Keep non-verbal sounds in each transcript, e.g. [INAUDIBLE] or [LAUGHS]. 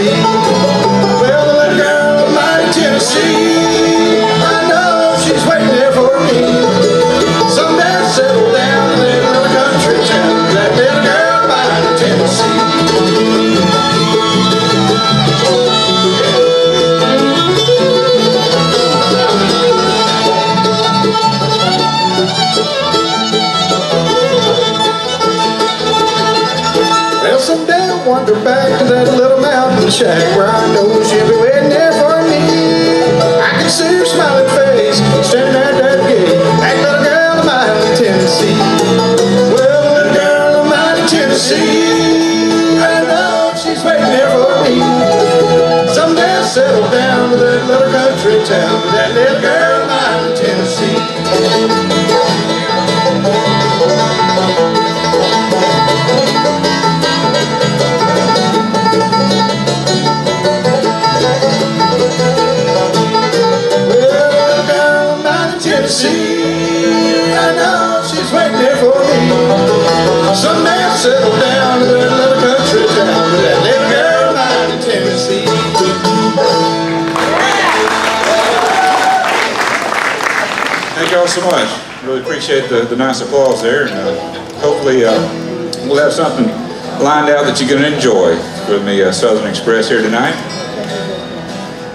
sei shack where I know she'll be waiting there for me. I can see her smiling face standing at that gate. That little girl of mine in Tennessee. Well, little girl of mine in Tennessee. I know she's waiting there for me. Someday I'll settle down to that little country town that little Thank you all so much. Really appreciate the, the nice applause there. And uh, hopefully uh, we'll have something lined out that you're going to enjoy with me, uh, Southern Express, here tonight.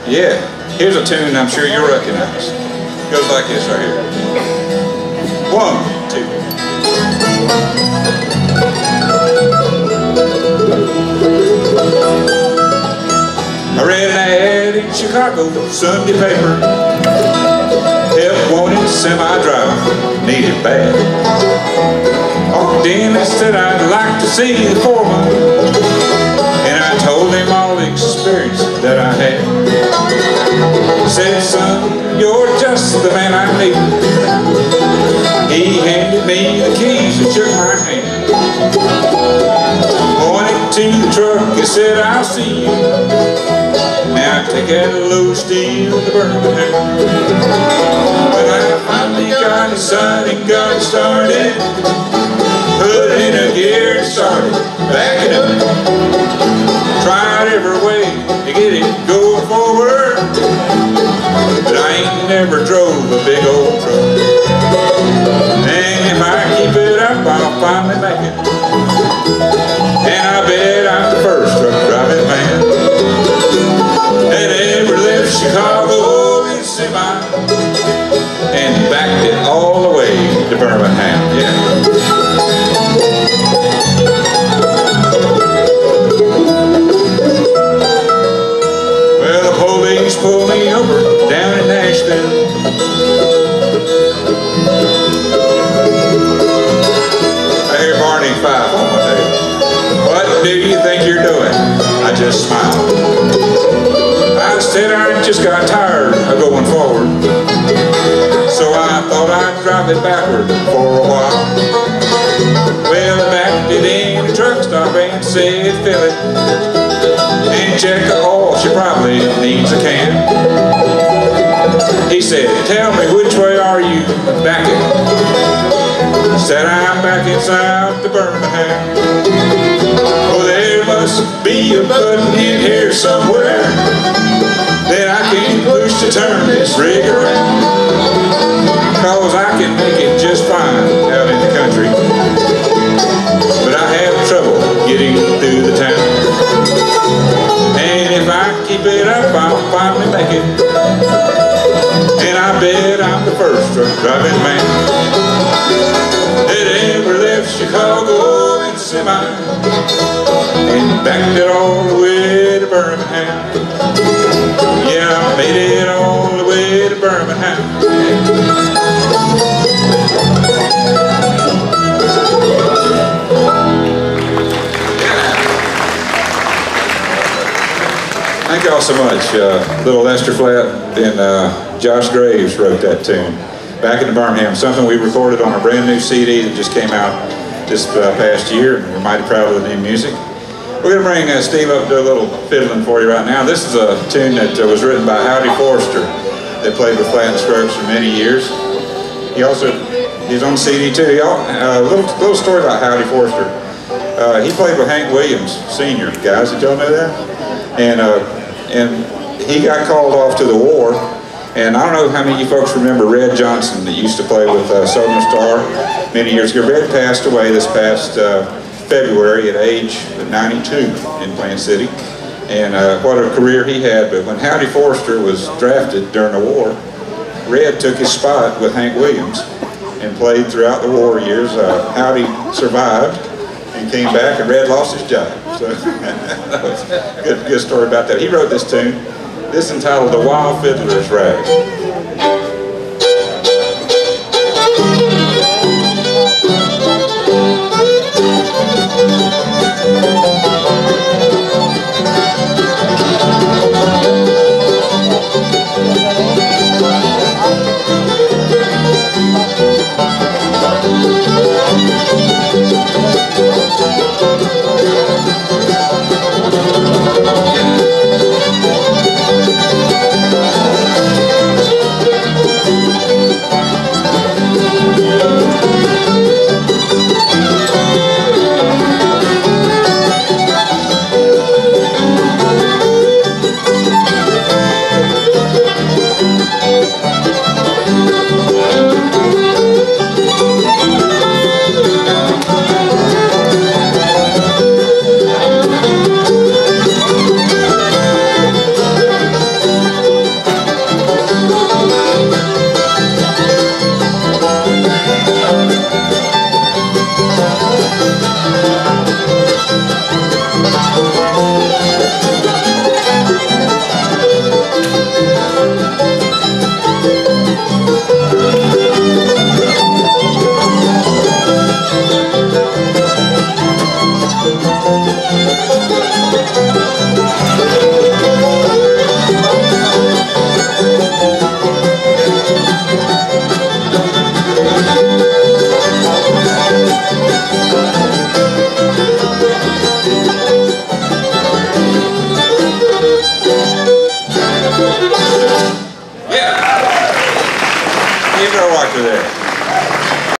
Yeah, here's a tune I'm sure you'll recognize. goes like this right here. One. I read an ad in Chicago Sunday paper. Help wanted semi-driver, needed bad. Walked in said I'd like to see the foreman. And I told him all the experience that I had. Said, son, you're just the man I need. Said, I'll see you. Now take that load steel to Birmingham. When I finally got it signed and got it started, put in a gear and started backing up. Tried every way to get it going forward, but I ain't never drove a big old truck. And if I keep it up, I'll finally make it. Chicago in semi and backed it all the way to Birmingham. Yeah. Well, the police pulled me over down in Nashville. I Barney Fife on my tape. What do you think you're doing? I just smiled. Said I just got tired of going forward. So I thought I'd drive it backward for a while. Well, I backed it in a truck stop and said fill it. And check the oil, she probably needs a can. He said, tell me which way are you backing? Said I'm backing south to Birmingham. Must be a button in here somewhere that I can push to turn this rig around. Cause I can make it just fine out in the country. But I have trouble getting through the town. And if I keep it up, I'll finally make it. And I bet I'm the first truck driving man that ever left Chicago in semi backed it all the way to Birmingham. Yeah, I made it all the way to Birmingham. Thank y'all so much. Uh, little Lester Flatt and uh, Josh Graves wrote that tune back in Birmingham. Something we recorded on a brand new CD that just came out this uh, past year, we're mighty proud of the new music. We're going to bring uh, Steve up to a little fiddling for you right now. This is a tune that uh, was written by Howdy Forrester that played with Flatt and for many years. He also, he's on CD too. Y'all, a uh, little, little story about Howdy Forrester. Uh, he played with Hank Williams, Sr., guys. Did y'all know that? And, uh, and he got called off to the war. And I don't know how many of you folks remember Red Johnson that used to play with uh, Southern Star many years ago. Red passed away this past uh, February at age 92 in Plant City. And uh, what a career he had. But when Howdy Forrester was drafted during the war, Red took his spot with Hank Williams and played throughout the war years. Uh, Howdy survived and came back and Red lost his job. So [LAUGHS] good, good story about that. He wrote this tune. This is entitled The Wild Fiddler's Rag.